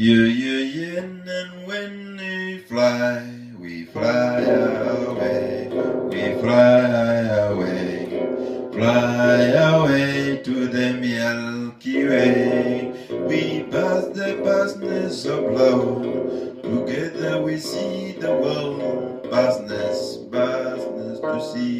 Yeah, yeah, yeah, and when we fly, we fly away, we fly away, fly away to the Milky Way. We pass the vastness of love, together we see the world, vastness, vastness to see.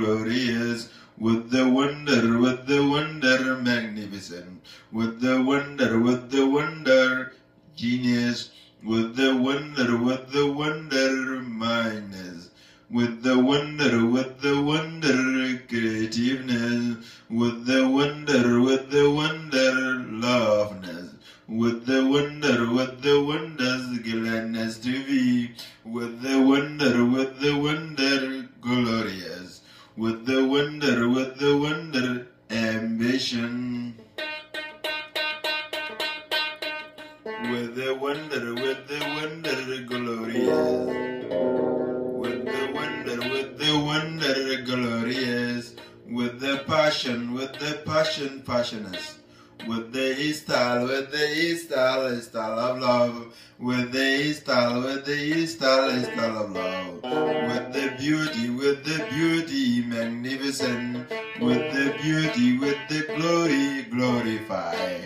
glorious, with the wonder, with the wonder, magnificent, with the wonder, with the wonder, genius, with the wonder, with the wonder, mindness, with the wonder, with the wonder, creativeness, with the wonder, with the wonder, loveness, with the wonder, with the wonders, gladness to be, with the wonder, with the wonder, glorious, with the wonder, with the wonder, ambition. With the wonder, with the wonder, glorious. With the wonder, with the wonder, glorious. With the passion, with the passion, passionless. With the style, with the style, style of love. With the style, with the style, style of love. With the beauty, with the beauty, magnificent. With the beauty, with the glory, glorify.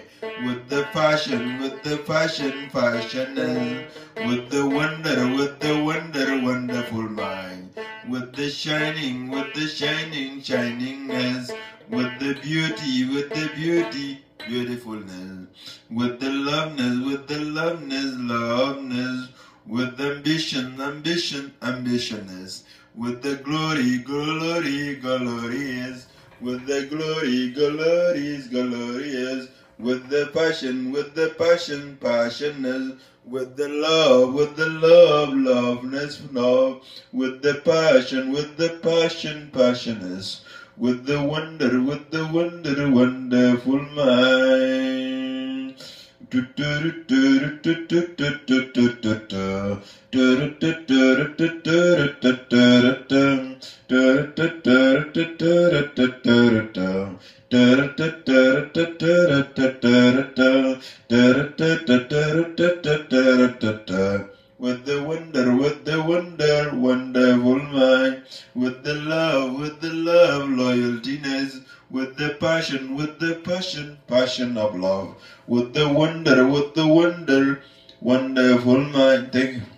With the passion, with the passion, passionate. With the wonder, with the wonder, wonderful mind. With the shining, with the shining, shiningness. With the beauty, with the beauty, beautifulness. With the loveness, with the loveness, loveness. With ambition, ambition, ambitionness. With the glory, glory, glorious. With the glory, glorious, glorious. With the passion, with the passion, passionless. With the love, with the love, loveness, love. With the passion, with the passion, passionless with the wonder, with the wonder, wonderful mind with the wonder, with the wonder, wonderful mind, with the love, with the love, loyaltiness, with the passion, with the passion, passion of love, with the wonder, with the wonder, wonderful mind. Thank you.